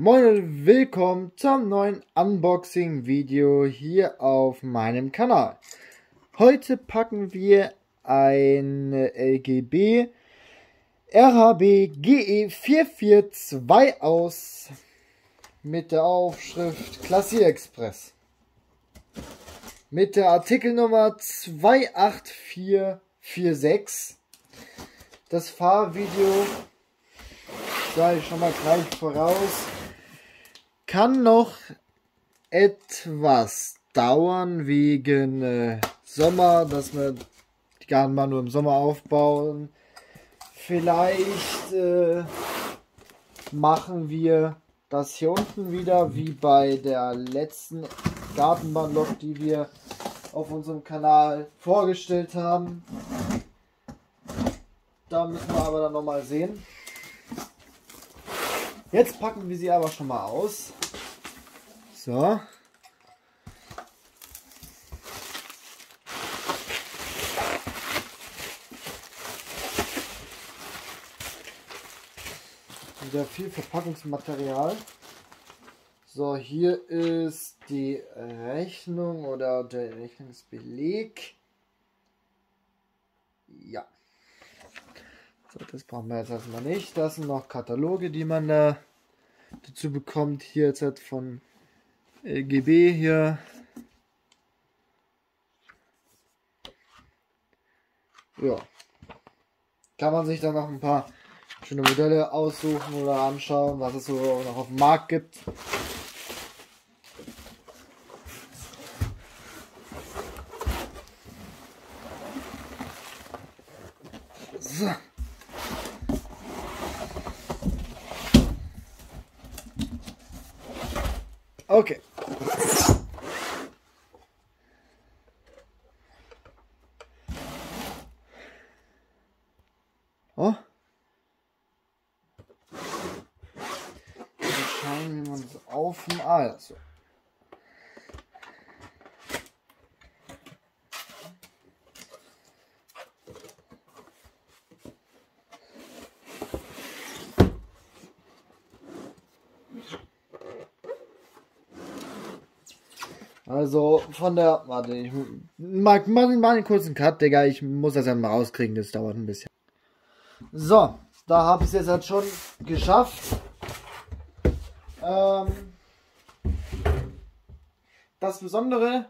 Moin und willkommen zum neuen Unboxing-Video hier auf meinem Kanal. Heute packen wir ein LGB RHB GE 442 aus mit der Aufschrift Klassier Express. Mit der Artikelnummer 28446. Das Fahrvideo sage ich schon mal gleich voraus kann noch etwas dauern wegen äh, Sommer, dass wir die Gartenbahn nur im Sommer aufbauen. Vielleicht äh, machen wir das hier unten wieder wie bei der letzten Gartenbahnlok, die wir auf unserem Kanal vorgestellt haben. Da müssen wir aber dann nochmal sehen. Jetzt packen wir sie aber schon mal aus. So. Wieder viel Verpackungsmaterial. So, hier ist die Rechnung oder der Rechnungsbeleg. Ja. So, das brauchen wir jetzt erstmal nicht. Das sind noch Kataloge, die man da dazu bekommt. Hier jetzt halt von LGB hier. Ja. Kann man sich dann noch ein paar schöne Modelle aussuchen oder anschauen, was es so noch auf dem Markt gibt. So. Okay. Oh. Mal schauen, man das auf Also. Also von der. Warte, ich mach, mach, mach einen kurzen Cut, Digga. Ich muss das ja mal rauskriegen, das dauert ein bisschen. So, da habe ich es jetzt halt schon geschafft. Ähm, das Besondere,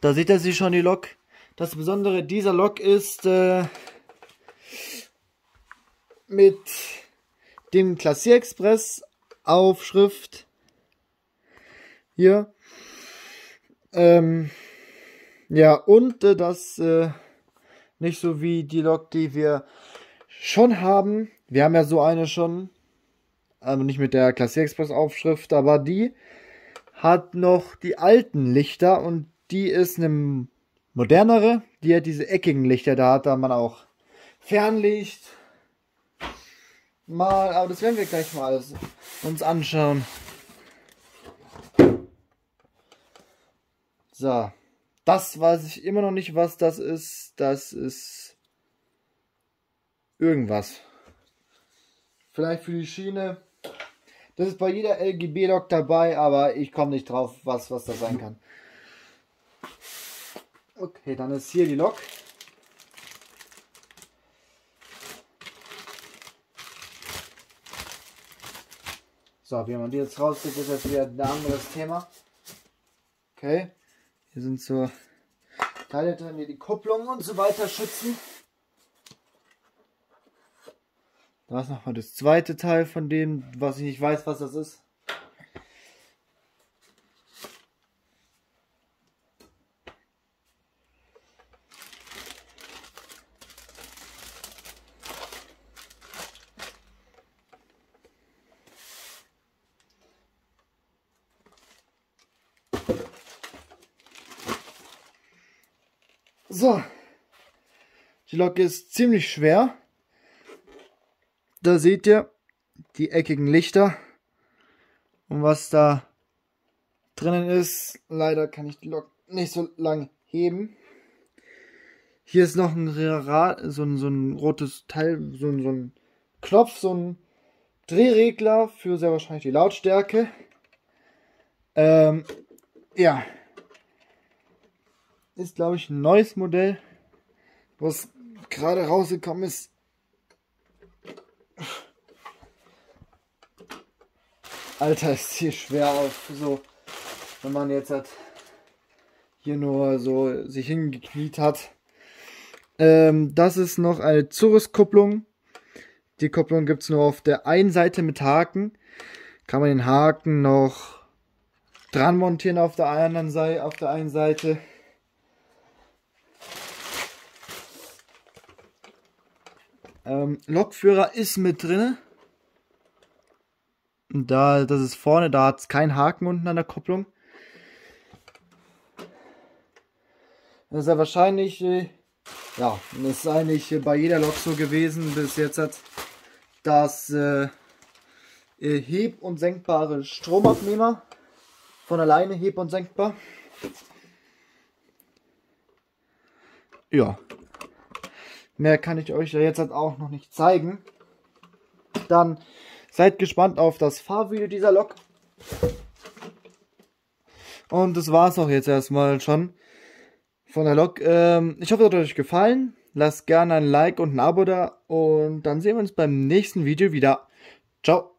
da seht ihr sie schon, die Lok. Das Besondere dieser Lok ist äh, mit dem Klassier Express Aufschrift hier ähm, ja, und äh, das äh, nicht so wie die Lok, die wir schon haben. Wir haben ja so eine schon, also nicht mit der Klasse Express Aufschrift, aber die hat noch die alten Lichter und die ist eine modernere. Die hat diese eckigen Lichter, da hat da man auch Fernlicht. Mal, aber das werden wir gleich mal alles uns anschauen. So. Das weiß ich immer noch nicht, was das ist. Das ist irgendwas. Vielleicht für die Schiene. Das ist bei jeder LGB-Lok dabei, aber ich komme nicht drauf, was, was das sein kann. Okay, dann ist hier die Lok. So, wie man die jetzt rauskriegt, ist jetzt wieder ein anderes Thema. Okay. Hier sind so Teile drin, die die Kupplung und so weiter schützen. Da ist nochmal das zweite Teil von dem, was ich nicht weiß, was das ist. So. Die Lok ist ziemlich schwer. Da seht ihr die eckigen Lichter. Und was da drinnen ist, leider kann ich die Lok nicht so lang heben. Hier ist noch ein so ein, so ein rotes Teil, so ein, so ein Knopf, so ein Drehregler für sehr wahrscheinlich die Lautstärke. Ähm, ja. Ist, glaube ich, ein neues Modell, was gerade rausgekommen ist. Alter, ist hier schwer auf so, wenn man jetzt hat, hier nur so sich hingekniet hat. Ähm, das ist noch eine Zurüstkupplung. Die Kupplung gibt es nur auf der einen Seite mit Haken. Kann man den Haken noch dran montieren auf der anderen Seite, auf der einen Seite. Ähm, Lokführer ist mit drin. Da, das ist vorne, da hat es keinen Haken unten an der Kupplung. Das ist ja wahrscheinlich, äh, ja, das ist eigentlich bei jeder Lok so gewesen bis jetzt, hat, dass äh, heb- und senkbare Stromabnehmer von alleine heb- und senkbar. Ja. Mehr kann ich euch ja jetzt halt auch noch nicht zeigen. Dann seid gespannt auf das Fahrvideo dieser Lok. Und das war es auch jetzt erstmal schon von der Lok. Ähm, ich hoffe, es hat euch gefallen. Lasst gerne ein Like und ein Abo da. Und dann sehen wir uns beim nächsten Video wieder. Ciao.